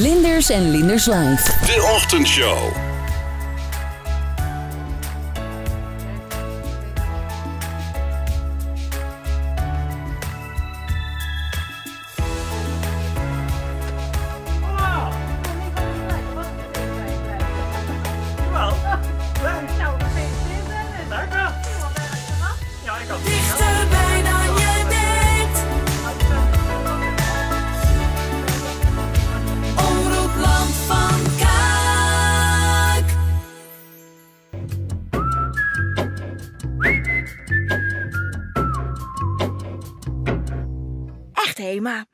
Linders en Linders Live. De Ochtendshow. Dichterbij 谁吗